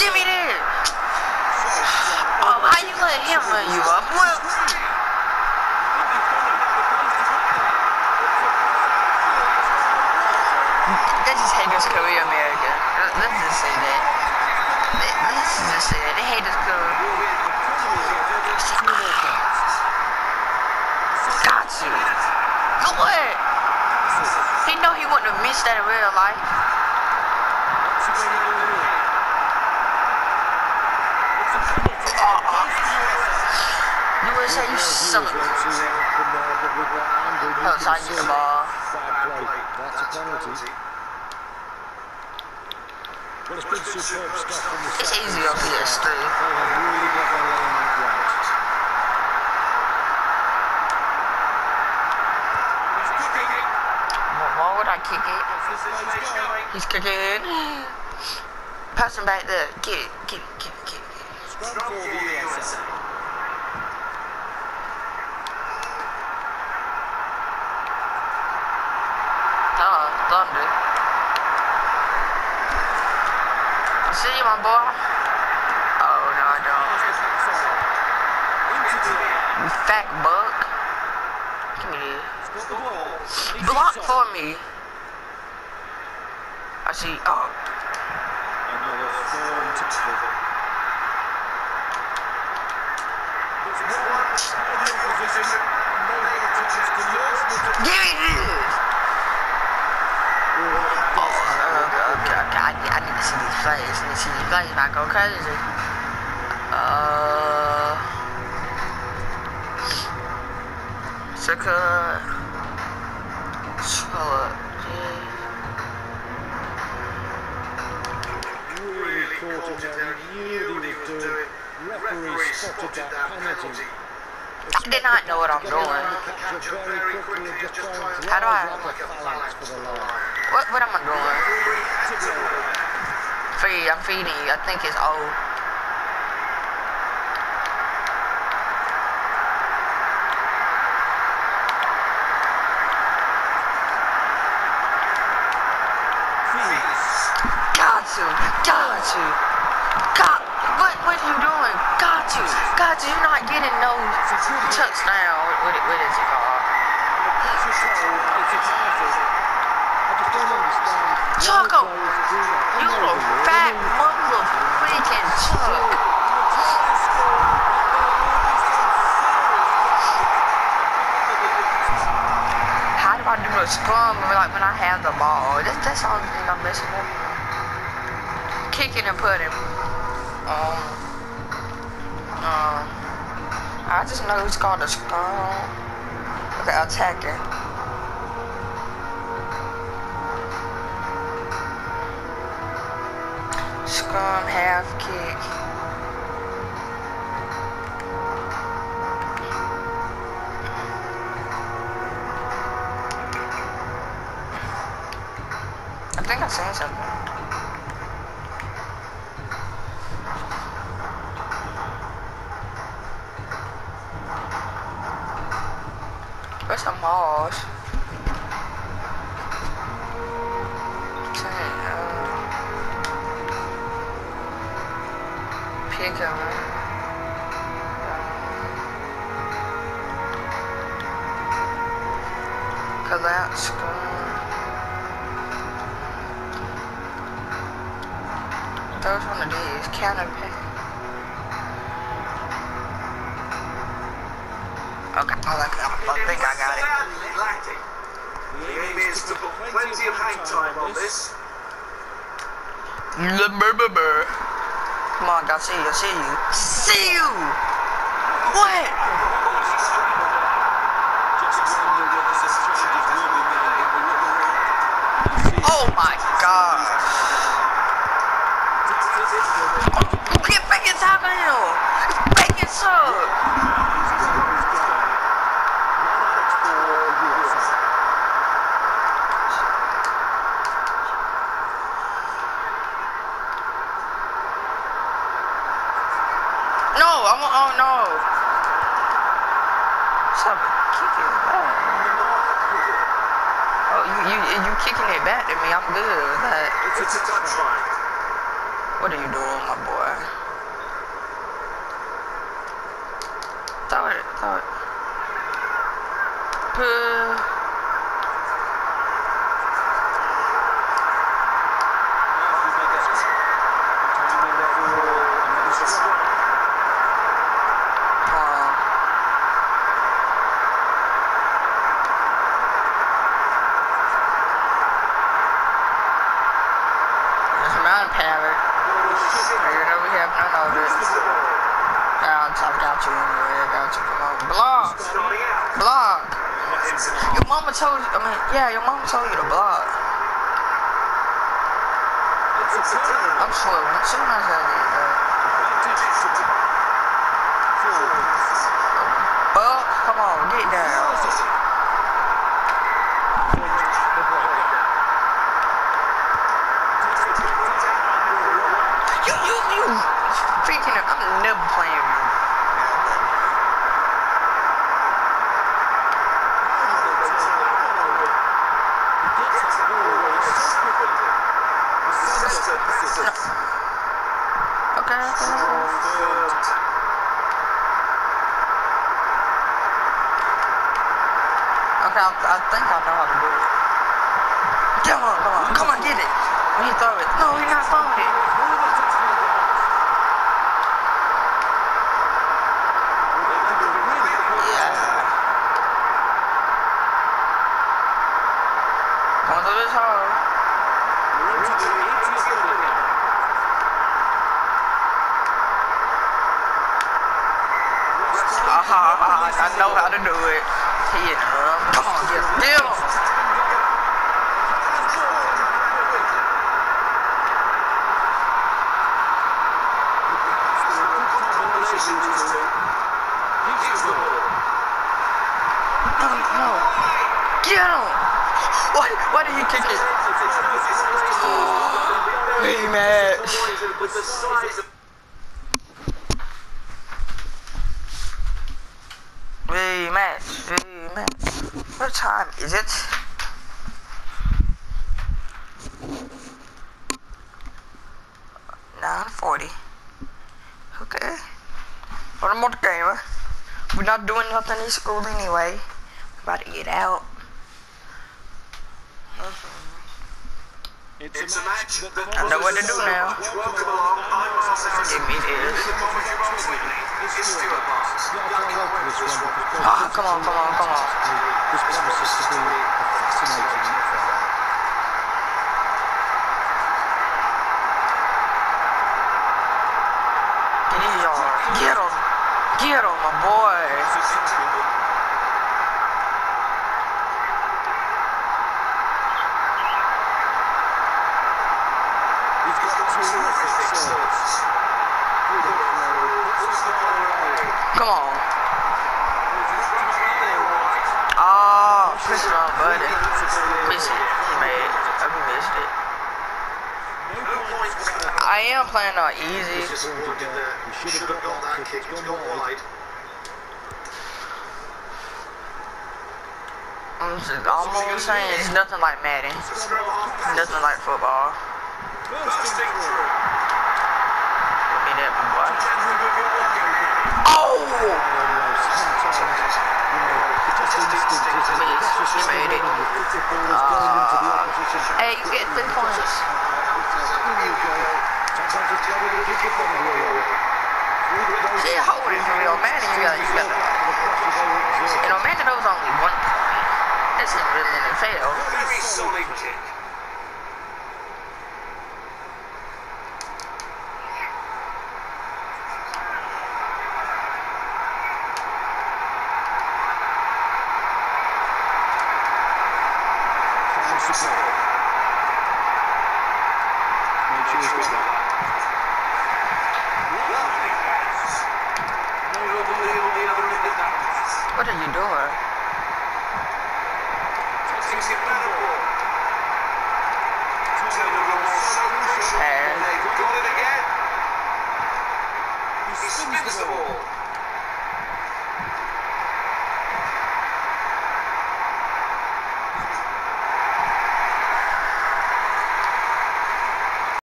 Give me that. Oh, how you let him run you up? Well, they just hate America. Let- Let's just say that. Let's just say that. They hate us because got you. Look what? He know he wouldn't have missed that in real life. USA, you suck. Outside the ball. That's a penalty. Well, it's been superb stuff from the It's easy on PS3. They have really got their line out right. Why why would I kick it? He's kicking. Pass him back there. Get it, get it, get it, get it. Scrum for the USA. Oh, thunder. See you, my boy. Oh, no, I don't. You fat buck. Come here. Got. Block for me. I see. Oh, give me this. Oh, okay, okay, okay. I, need to see these plays. I need to see these plays. Not go crazy. Uh. Sucker. Scroll. Really caught him there. Knew what he was doing. Referee spotted that penalty. I did not know what I'm doing. the catcher very quickly and just try and How do I- drive like a phalanx for the line. What, what am I doing? Feed, I'm you. I think it's old. Got you, got you. What, what are you doing? Got you, got you. You're not getting no touchdown. What, what is it called? Choco, You a fat mother freaking chuck. How do I do a scrum like when I have the ball? That's, that's the only thing I'm missing. Kicking and putting. Um, um, I just know it's called a scrum. Okay, attacking. Scrum half kick. I think I seen something. Where's the mauls? Pick up. Collapse screen. Those one of these counter. Okay, I, like, I think I got it. The aim is to put plenty of hang time on this. Come on, I see you, see you. See you! What? Oh my god. Get back in top of him! Back in sub! I want, oh no. Stop kicking it back. Oh, you, you, you kicking it back to me. I'm good with that. It's a touchline. What are you doing, my boy? Throw it, throw it. Uh, um, It's a mountain parrot. You know we have none of it. I'll talk out you anyway. I got you. Come on. Block. Starting out. Block. It's a Your told you, I mean, yeah, your mama told you to block. I'm sure soon as I did that. Buck, come on, get down. You, you, you. Freaking, I'm never playing with you. Okay, okay. Okay, I, I think I know how to do it. Come on, come on, come on, get it. When you throw it. No, you're not throwing it. Yeah. Come on to this hole. Aha, aha, I know how to do it. Him. Come on, get him. Get him. Why, why did he kick it? Rematch. With the size of Rematch. Rematch. What time is it? Nine forty. Okay. What about the game? We're not doing nothing in school anyway. About to get out. It's a match I know what to do now. Welcome along, I'm Give me this. Come on, come on, come on. This promises to be a fascinating affair. Get his yard. Get him. Get him, my boy. He's got terrific serves. Good Come on. Oh, push it on, buddy. Miss it. He made it. I missed it. I am playing on easy. Disappointed there. He should have got that kick. It's gone wide. I'm just, all I'm only saying it's nothing like Madden. Nothing like football. Bursting through. Give me that, my boy. Oh! Oh! Sometimes, you know, it just instinct, isn't it? It's just He made it. if the ball has gone into the opposition. Hey, you get three points. In you. Sometimes it's better to the the for real Madden, you got, you got to, you know, Madden knows only one. This isn't really NFL. Very solid kick. Finds the Invincible.